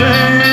Thank